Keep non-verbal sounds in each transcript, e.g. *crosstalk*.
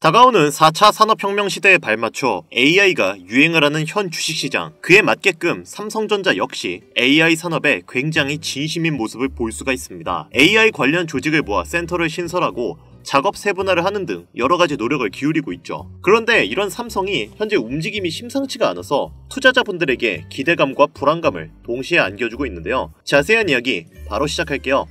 다가오는 4차 산업혁명 시대에 발맞춰 AI가 유행을 하는 현 주식시장 그에 맞게끔 삼성전자 역시 AI 산업에 굉장히 진심인 모습을 볼 수가 있습니다. AI 관련 조직을 모아 센터를 신설하고 작업 세분화를 하는 등 여러가지 노력을 기울이고 있죠. 그런데 이런 삼성이 현재 움직임이 심상치가 않아서 투자자분들에게 기대감과 불안감을 동시에 안겨주고 있는데요. 자세한 이야기 바로 시작할게요.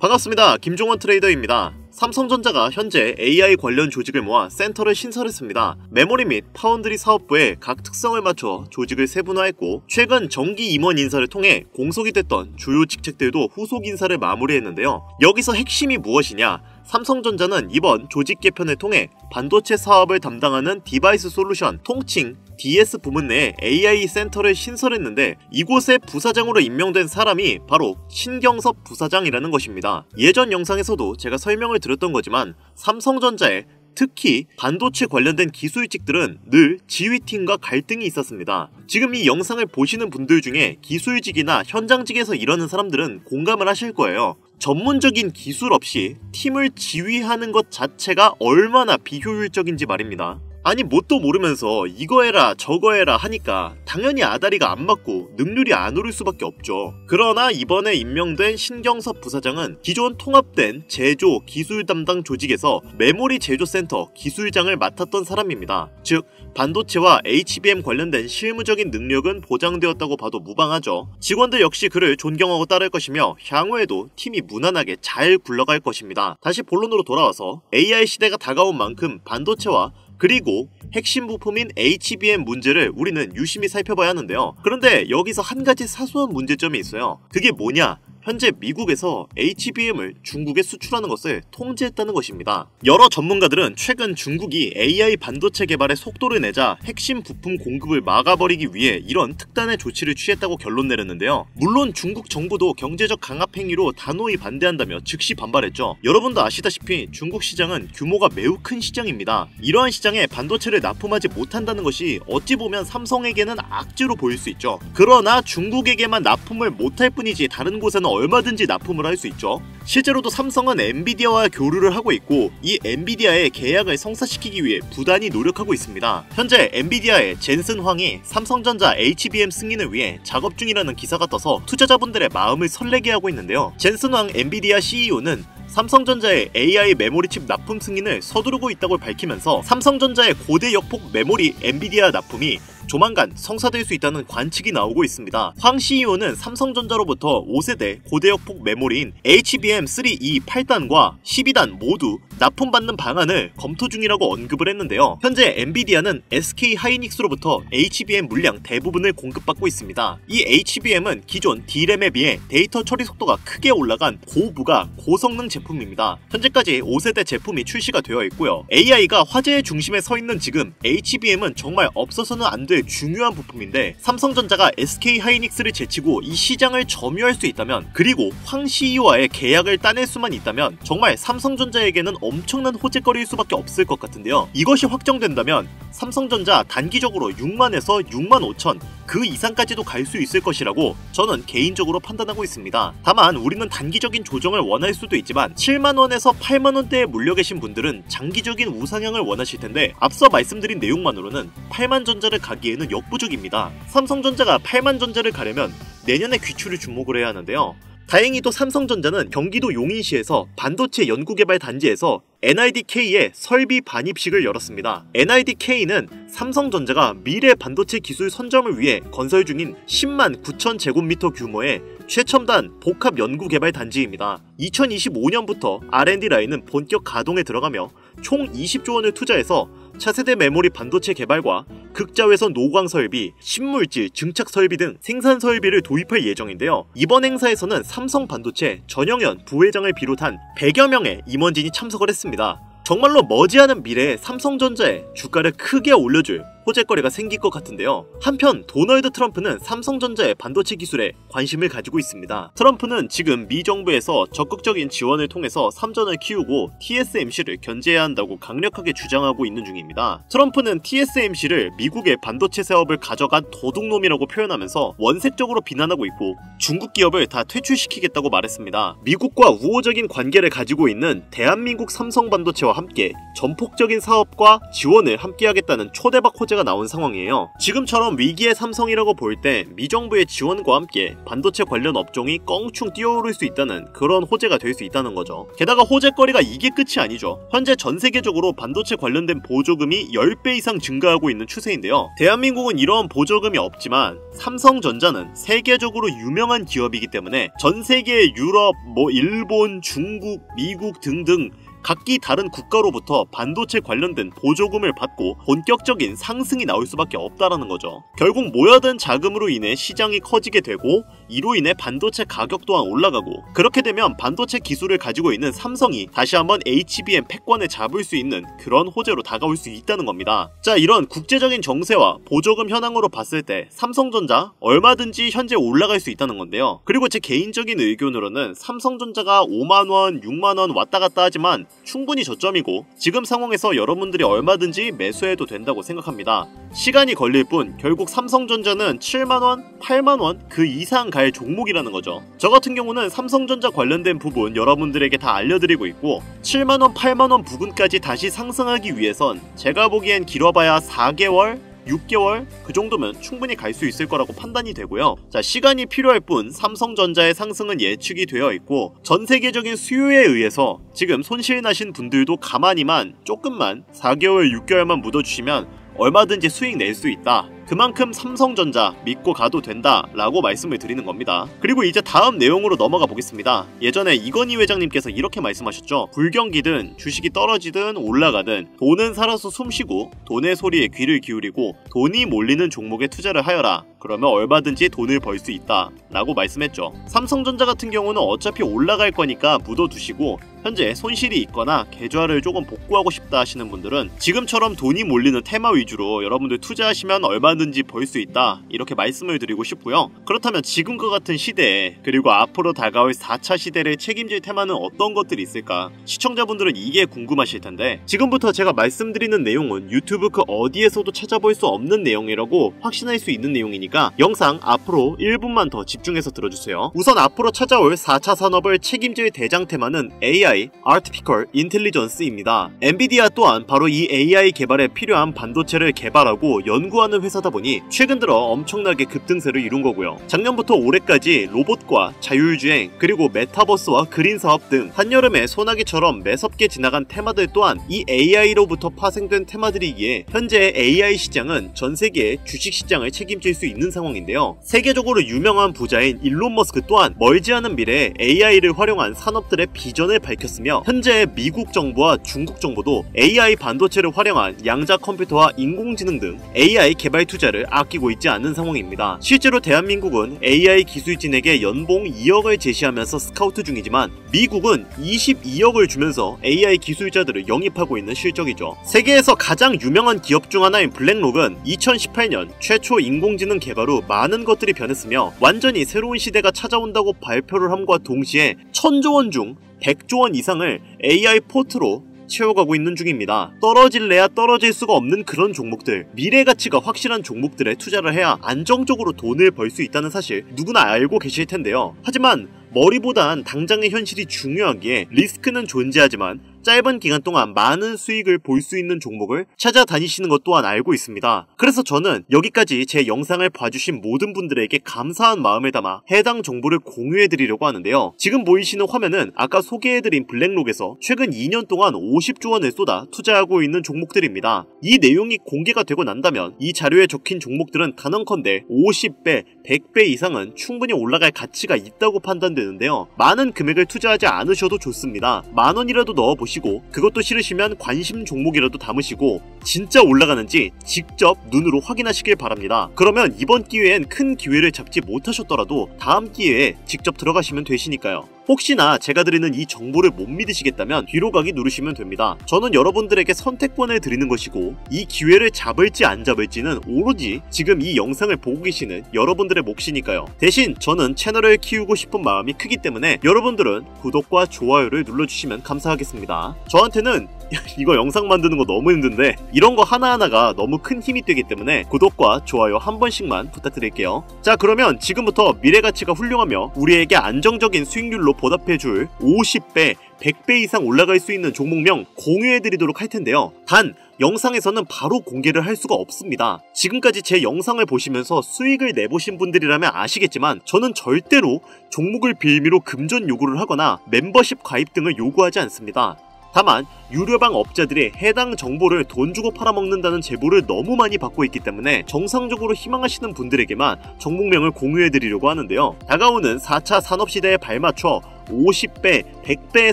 반갑습니다. 김종원 트레이더입니다. 삼성전자가 현재 AI 관련 조직을 모아 센터를 신설했습니다. 메모리 및 파운드리 사업부의 각 특성을 맞춰 조직을 세분화했고 최근 정기 임원 인사를 통해 공석이 됐던 주요 직책들도 후속 인사를 마무리했는데요. 여기서 핵심이 무엇이냐? 삼성전자는 이번 조직 개편을 통해 반도체 사업을 담당하는 device solution 통칭 DS 부문 내에 AI 센터를 신설했는데 이곳의 부사장으로 임명된 사람이 바로 신경섭 부사장이라는 것입니다. 예전 영상에서도 제가 설명을 드렸던 거지만 삼성전자의 특히 반도체 관련된 기술직들은 늘 지휘팀과 갈등이 있었습니다. 지금 이 영상을 보시는 분들 중에 기술직이나 현장직에서 일하는 사람들은 공감을 하실 거예요. 전문적인 기술 없이 팀을 지휘하는 것 자체가 얼마나 비효율적인지 말입니다. 아니 뭣도 모르면서 이거 해라 저거 해라 하니까 당연히 아다리가 안 맞고 능률이 안 오를 수밖에 없죠. 그러나 이번에 임명된 신경섭 부사장은 기존 통합된 제조 기술 담당 조직에서 메모리 제조센터 기술장을 맡았던 사람입니다. 즉 반도체와 HBM 관련된 실무적인 능력은 보장되었다고 봐도 무방하죠. 직원들 역시 그를 존경하고 따를 것이며 향후에도 팀이 무난하게 잘 굴러갈 것입니다. 다시 본론으로 돌아와서 AI 시대가 다가온 만큼 반도체와 그리고 핵심 부품인 HBM 문제를 우리는 유심히 살펴봐야 하는데요. 그런데 여기서 한 가지 사소한 문제점이 있어요. 그게 뭐냐? 현재 미국에서 HBM을 중국에 수출하는 것을 통제했다는 것입니다. 여러 전문가들은 최근 중국이 AI 반도체 개발에 속도를 내자 핵심 부품 공급을 막아버리기 위해 이런 특단의 조치를 취했다고 결론 내렸는데요. 물론 중국 정부도 경제적 강압 행위로 단호히 반대한다며 즉시 반발했죠. 여러분도 아시다시피 중국 시장은 규모가 매우 큰 시장입니다. 이러한 시장에 반도체를 납품하지 못한다는 것이 어찌 보면 삼성에게는 악재로 보일 수 있죠. 그러나 중국에게만 납품을 못할 뿐이지 다른 곳에는 얼마든지 납품을 할 수 있죠. 실제로도 삼성은 엔비디아와 교류를 하고 있고 이 엔비디아의 계약을 성사시키기 위해 부단히 노력하고 있습니다. 현재 엔비디아의 젠슨 황이 삼성전자 HBM 승인을 위해 작업 중이라는 기사가 떠서 투자자분들의 마음을 설레게 하고 있는데요. 젠슨 황 엔비디아 CEO는 삼성전자의 AI 메모리 칩 납품 승인을 서두르고 있다고 밝히면서 삼성전자의 고대역폭 메모리 엔비디아 납품이 조만간 성사될 수 있다는 관측이 나오고 있습니다. 황 CEO는 삼성전자로부터 5세대 고대역폭 메모리인 HBM3E 8단과 12단 모두 납품받는 방안을 검토 중이라고 언급을 했는데요. 현재 엔비디아는 SK 하이닉스로부터 HBM 물량 대부분을 공급받고 있습니다. 이 HBM은 기존 D램에 비해 데이터 처리 속도가 크게 올라간 고부가 고성능 제품입니다. 현재까지 5세대 제품이 출시가 되어 있고요. AI가 화제의 중심에 서 있는 지금 HBM은 정말 없어서는 안 될 중요한 부품인데 삼성전자가 SK 하이닉스를 제치고 이 시장을 점유할 수 있다면 그리고 황 CEO와의 계약을 따낼 수만 있다면 정말 삼성전자에게는 엄청난 호재거리일 수밖에 없을 것 같은데요. 이것이 확정된다면 삼성전자 단기적으로 6만에서 6만 5천 그 이상까지도 갈 수 있을 것이라고 저는 개인적으로 판단하고 있습니다. 다만 우리는 단기적인 조정을 원할 수도 있지만 7만원에서 8만원대에 물려 계신 분들은 장기적인 우상향을 원하실 텐데 앞서 말씀드린 내용만으로는 8만 전자를 가기에는 역부족입니다. 삼성전자가 8만 전자를 가려면 내년에 귀출을 주목을 해야 하는데요. 다행히도 삼성전자는 경기도 용인시에서 반도체 연구개발 단지에서 NIDK의 설비 반입식을 열었습니다. NIDK는 삼성전자가 미래 반도체 기술 선점을 위해 건설 중인 10만 9천 제곱미터 규모의 최첨단 복합 연구개발 단지입니다. 2025년부터 R&D 라인은 본격 가동에 들어가며 총 20조 원을 투자해서 차세대 메모리 반도체 개발과 극자외선 노광 설비, 신물질, 증착 설비 등 생산 설비를 도입할 예정인데요. 이번 행사에서는 삼성 반도체 전영현 부회장을 비롯한 100여 명의 임원진이 참석을 했습니다. 정말로 머지않은 미래에 삼성전자의 주가를 크게 올려줄 호재거리가 생길 것 같은데요. 한편 도널드 트럼프는 삼성전자의 반도체 기술에 관심을 가지고 있습니다. 트럼프는 지금 미 정부에서 적극적인 지원을 통해서 삼전을 키우고 TSMC를 견제해야 한다고 강력하게 주장하고 있는 중입니다. 트럼프는 TSMC를 미국의 반도체 사업을 가져간 도둑놈이라고 표현하면서 원색적으로 비난하고 있고 중국 기업을 다 퇴출시키겠다고 말했습니다. 미국과 우호적인 관계를 가지고 있는 대한민국 삼성 반도체와 함께 전폭적인 사업과 지원을 함께하겠다는 초대박 호재 가 나온 상황이에요. 지금처럼 위기의 삼성이라고 볼 때 미정부의 지원과 함께 반도체 관련 업종이 껑충 뛰어오를 수 있다는 그런 호재가 될 수 있다는 거죠. 게다가 호재거리가 이게 끝이 아니죠. 현재 전 세계적으로 반도체 관련된 보조금이 10배 이상 증가하고 있는 추세인데요. 대한민국은 이런 보조금이 없지만 삼성전자는 세계적으로 유명한 기업이기 때문에 전 세계 유럽, 뭐 일본, 중국, 미국 등등 각기 다른 국가로부터 반도체 관련된 보조금을 받고 본격적인 상승이 나올 수밖에 없다라는 거죠. 결국 모여든 자금으로 인해 시장이 커지게 되고 이로 인해 반도체 가격 또한 올라가고 그렇게 되면 반도체 기술을 가지고 있는 삼성이 다시 한번 HBM 패권을 잡을 수 있는 그런 호재로 다가올 수 있다는 겁니다. 자 이런 국제적인 정세와 보조금 현황으로 봤을 때 삼성전자 얼마든지 현재 올라갈 수 있다는 건데요. 그리고 제 개인적인 의견으로는 삼성전자가 5만원, 6만원 왔다 갔다 하지만 충분히 저점이고 지금 상황에서 여러분들이 얼마든지 매수해도 된다고 생각합니다. 시간이 걸릴 뿐 결국 삼성전자는 7만원, 8만원 그 이상 갈 종목이라는 거죠. 저 같은 경우는 삼성전자 관련된 부분 여러분들에게 다 알려드리고 있고 7만원, 8만원 부근까지 다시 상승하기 위해선 제가 보기엔 길어봐야 4개월, 6개월 그 정도면 충분히 갈 수 있을 거라고 판단이 되고요. 자, 시간이 필요할 뿐 삼성전자의 상승은 예측이 되어 있고 전 세계적인 수요에 의해서 지금 손실 나신 분들도 가만히만 조금만 4개월, 6개월만 묻어주시면 얼마든지 수익 낼 수 있다. 그만큼 삼성전자 믿고 가도 된다 라고 말씀을 드리는 겁니다. 그리고 이제 다음 내용으로 넘어가 보겠습니다. 예전에 이건희 회장님께서 이렇게 말씀하셨죠. 불경기든 주식이 떨어지든 올라가든 돈은 살아서 숨쉬고 돈의 소리에 귀를 기울이고 돈이 몰리는 종목에 투자를 하여라. 그러면 얼마든지 돈을 벌 수 있다 라고 말씀했죠. 삼성전자 같은 경우는 어차피 올라갈 거니까 묻어두시고 현재 손실이 있거나 계좌를 조금 복구하고 싶다 하시는 분들은 지금처럼 돈이 몰리는 테마 위주로 여러분들 투자하시면 얼마든지 벌 수 있다 이렇게 말씀을 드리고 싶고요. 그렇다면 지금과 같은 시대에 그리고 앞으로 다가올 4차 시대를 책임질 테마는 어떤 것들이 있을까? 시청자분들은 이게 궁금하실 텐데 지금부터 제가 말씀드리는 내용은 유튜브 그 어디에서도 찾아볼 수 없는 내용이라고 확신할 수 있는 내용이니까 영상 앞으로 1분만 더 집중해서 들어주세요. 우선 앞으로 찾아올 4차 산업을 책임질 대장 테마는 AI, Artificial Intelligence입니다. 엔비디아 또한 바로 이 AI 개발에 필요한 반도체를 개발하고 연구하는 회사다 보니 최근 들어 엄청나게 급등세를 이룬 거고요. 작년부터 올해까지 로봇과 자율주행 그리고 메타버스와 그린 사업 등 한여름에 소나기처럼 매섭게 지나간 테마들 또한 이 AI로부터 파생된 테마들이기에 현재 AI 시장은 전 세계의 주식 시장을 책임질 수 있는 상황인데요. 세계적으로 유명한 부자인 일론 머스크 또한 멀지 않은 미래에 AI를 활용한 산업들의 비전을 밝혔 으며 현재 미국 정부와 중국 정부도 AI 반도체를 활용한 양자 컴퓨터와 인공지능 등 AI 개발 투자를 아끼고 있지 않는 상황입니다. 실제로 대한민국은 AI 기술진에게 연봉 2억을 제시하면서 스카우트 중이지만 미국은 22억을 주면서 AI 기술자들을 영입하고 있는 실적이죠. 세계에서 가장 유명한 기업 중 하나인 블랙록은 2018년 최초 인공지능 개발 후 많은 것들이 변했으며 완전히 새로운 시대가 찾아온다고 발표를 함과 동시에 천조원 중 100조 원 이상을 AI 포트로 채워가고 있는 중입니다. 떨어질래야 떨어질 수가 없는 그런 종목들, 미래 가치가 확실한 종목들에 투자를 해야 안정적으로 돈을 벌 수 있다는 사실 누구나 알고 계실 텐데요. 하지만 머리보단 당장의 현실이 중요하기에 리스크는 존재하지만 짧은 기간 동안 많은 수익을 볼 수 있는 종목을 찾아다니시는 것 또한 알고 있습니다. 그래서 저는 여기까지 제 영상을 봐주신 모든 분들에게 감사한 마음을 담아 해당 정보를 공유해 드리려고 하는데요. 지금 보이시는 화면은 아까 소개해드린 블랙록에서 최근 2년 동안 50조 원을 쏟아 투자하고 있는 종목들입니다. 이 내용이 공개가 되고 난다면 이 자료에 적힌 종목들은 단언컨대 50배, 100배 이상은 충분히 올라갈 가치가 있다고 판단되는데요. 많은 금액을 투자하지 않으셔도 좋습니다. 만 원이라도 넣어보시고 보시고 그것도 싫으시면 관심 종목이라도 담으시고 진짜 올라가는지 직접 눈으로 확인하시길 바랍니다. 그러면 이번 기회엔 큰 기회를 잡지 못하셨더라도 다음 기회에 직접 들어가시면 되시니까요. 혹시나 제가 드리는 이 정보를 못 믿으시겠다면 뒤로 가기 누르시면 됩니다. 저는 여러분들에게 선택권을 드리는 것이고 이 기회를 잡을지 안 잡을지는 오로지 지금 이 영상을 보고 계시는 여러분들의 몫이니까요. 대신 저는 채널을 키우고 싶은 마음이 크기 때문에 여러분들은 구독과 좋아요를 눌러주시면 감사하겠습니다. 저한테는 *laughs* 이거 영상 만드는 거 너무 힘든데 이런 거 하나하나가 너무 큰 힘이 되기 때문에 구독과 좋아요 한 번씩만 부탁드릴게요. 자 그러면 지금부터 미래 가치가 훌륭하며 우리에게 안정적인 수익률로 보답해줄 50배, 100배 이상 올라갈 수 있는 종목명 공유해드리도록 할 텐데요. 단 영상에서는 바로 공개를 할 수가 없습니다. 지금까지 제 영상을 보시면서 수익을 내보신 분들이라면 아시겠지만 저는 절대로 종목을 빌미로 금전 요구를 하거나 멤버십 가입 등을 요구하지 않습니다. 다만 유료방 업자들이 해당 정보를 돈 주고 팔아먹는다는 제보를 너무 많이 받고 있기 때문에 정상적으로 희망하시는 분들에게만 종목명을 공유해드리려고 하는데요. 다가오는 4차 산업시대에 발맞춰 50배, 100배의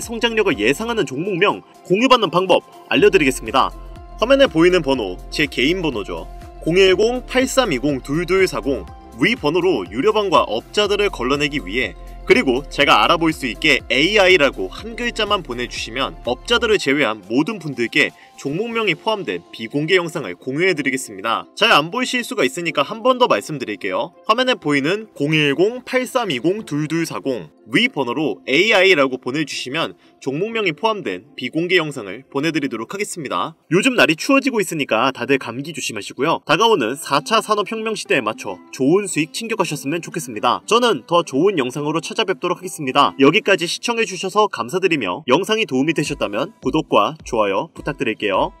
성장력을 예상하는 종목명 공유받는 방법 알려드리겠습니다. 화면에 보이는 번호 제 개인 번호죠. 010-8320-2240 위 번호로 유료방과 업자들을 걸러내기 위해 그리고 제가 알아볼 수 있게 AI라고 한 글자만 보내주시면 업자들을 제외한 모든 분들께 종목명이 포함된 비공개 영상을 공유해드리겠습니다. 잘 안 보이실 수가 있으니까 한 번 더 말씀드릴게요. 화면에 보이는 010-8320-2240 위 번호로 AI라고 보내주시면 종목명이 포함된 비공개 영상을 보내드리도록 하겠습니다. 요즘 날이 추워지고 있으니까 다들 감기 조심하시고요. 다가오는 4차 산업혁명 시대에 맞춰 좋은 수익 챙겨가셨으면 좋겠습니다. 저는 더 좋은 영상으로 찾아뵙도록 하겠습니다. 여기까지 시청해주셔서 감사드리며 영상이 도움이 되셨다면 구독과 좋아요 부탁드릴게 요.